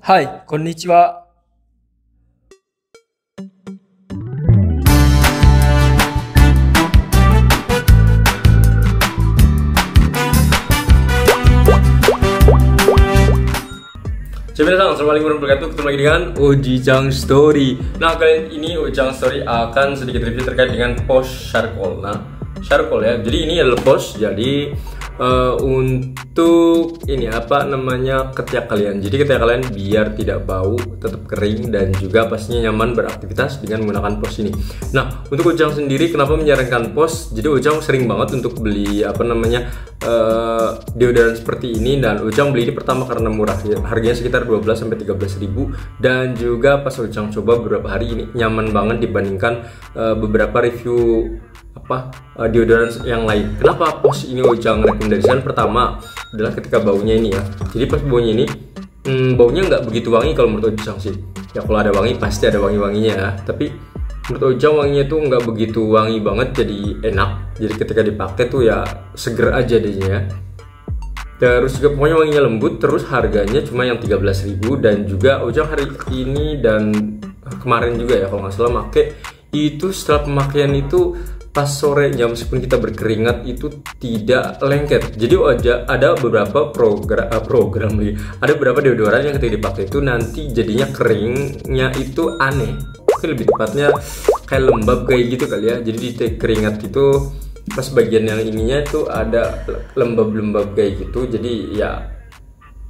はい、こんにちは。 Assalamualaikum Assalamualaikum warahmatullahi wabarakatuh Ketemu lagi dengan Ojijang Story Nah kali ini Ojijang Story akan sedikit review terkait dengan post charcoal Nah charcoal ya Jadi ini adalah post Jadi eh, untuk ini apa namanya ketiak kalian. Jadi ketiak kalian biar tidak bau Tetap kering dan juga pastinya nyaman beraktivitas dengan menggunakan post ini. Nah untuk Ojang sendiri kenapa menyarankan post Jadi Ojang sering banget untuk beli apa namanya eh, deodoran seperti ini dan Ujang beli ini pertama karena murah. Ya. harganya sekitar 12 sampai 13 ribu. Dan juga pas Ujang coba beberapa hari ini nyaman banget dibandingkan eh, beberapa review apa? Eh, deodoran yang lain. Kenapa pos ini Ujang rekomendasikan? Pertama adalah ketika baunya ini ya. Jadi pas baunya ini hmm, baunya nggak begitu wangi kalau menurut Ujang sih. Ya kalau ada wangi pasti ada wangi-wanginya ya. Tapi menurut Ojang wanginya tuh nggak begitu wangi banget jadi enak. Jadi ketika dipakai tuh ya seger aja jadinya ya. Terus juga pokoknya wanginya lembut terus harganya cuma yang 13.000 dan juga Ojang hari ini dan kemarin juga ya kalau nggak salah make itu setelah pemakaian itu pas sorenya meskipun kita berkeringat itu tidak lengket. Jadi aja ada beberapa program program nih ada beberapa deodoran yang ketika dipakai itu nanti jadinya keringnya itu aneh. Mungkin lebih tepatnya kayak lembab kayak gitu kali ya. Jadi di keringat itu pas bagian yang ininya itu ada lembab-lembab kayak gitu. Jadi ya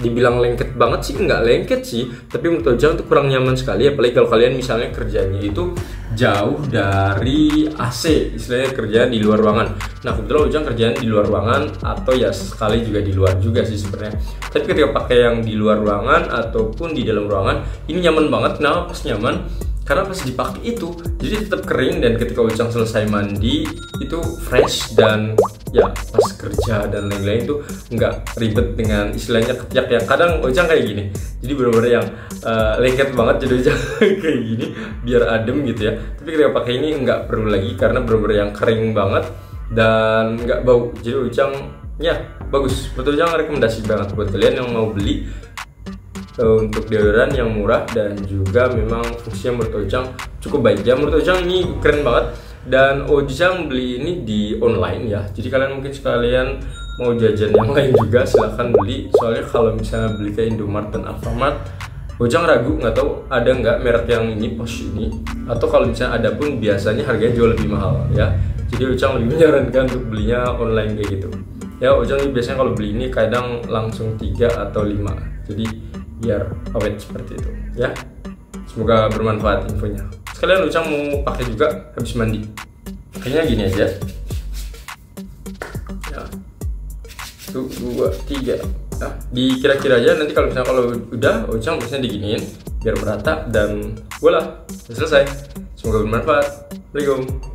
dibilang lengket banget sih nggak lengket sih. Tapi menurut Ojang itu kurang nyaman sekali apalagi kalau kalian misalnya kerjanya itu jauh dari AC istilahnya kerjaan di luar ruangan. Nah kebetulan Ojang kerjaan di luar ruangan atau ya sekali juga di luar juga sih sebenarnya. Tapi ketika pakai yang di luar ruangan ataupun di dalam ruangan ini nyaman banget. Kenapa pas nyaman? Karena pas dipakai itu jadi tetap kering dan ketika Ujang selesai mandi itu fresh dan ya pas kerja dan lain-lain itu nggak ribet dengan istilahnya ketiak yang kadang Ujang kayak gini jadi benar-benar yang uh, lengket banget jadi Ujang kayak gini biar adem gitu ya. Tapi ketika pakai ini nggak perlu lagi karena benar-benar yang kering banget dan nggak bau. Jadi Ujang ya bagus. Betul Ujang rekomendasi banget buat kalian yang mau beli untuk deodoran yang murah dan juga memang fungsinya menurut Ojang cukup baik. Ya menurut Ojang ini keren banget dan Ojang beli ini di online ya. Jadi kalian mungkin sekalian mau jajan yang lain juga silahkan beli. Soalnya kalau misalnya beli ke Indomaret dan Alfamart Ojang ragu nggak tahu ada nggak merek yang ini pos ini. Atau kalau misalnya ada pun biasanya harganya jauh lebih mahal ya. Jadi Ojang lebih menyarankan untuk belinya online kayak gitu. Ya Ojang biasanya kalau beli ini kadang langsung 3 atau 5 jadi biar awet seperti itu ya. Semoga bermanfaat infonya sekalian Ucang mau pakai juga habis mandi. Kayaknya gini aja. Ya. Satu dua tiga. Nah dikira-kira aja. Nanti kalau misalnya kalau udah Ucang biasanya diginiin biar merata dan voila selesai. Semoga bermanfaat. Assalamualaikum